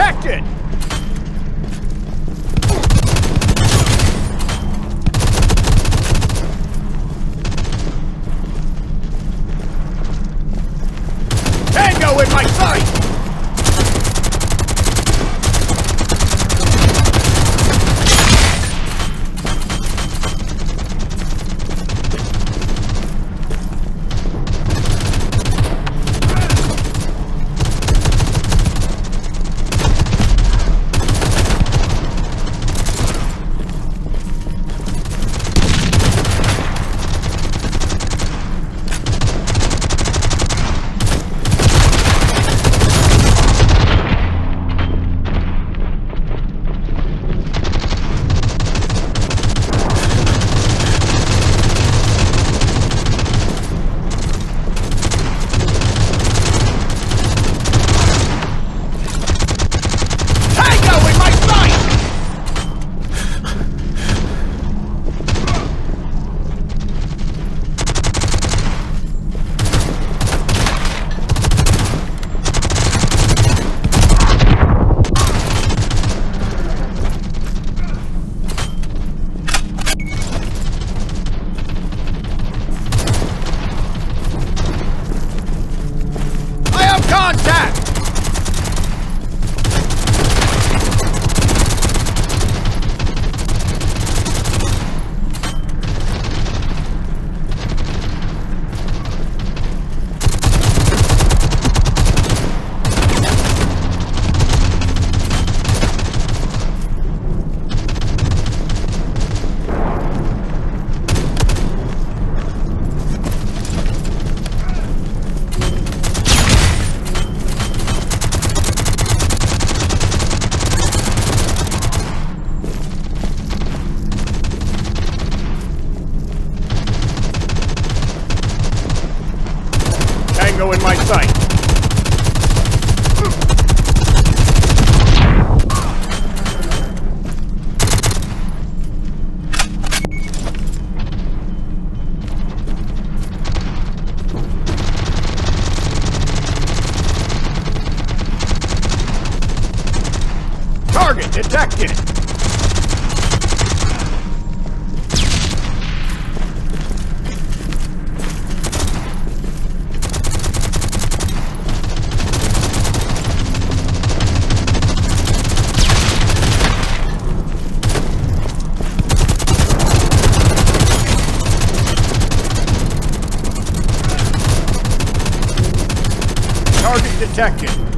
detected! Tango in my sight. Target detected! Target detected.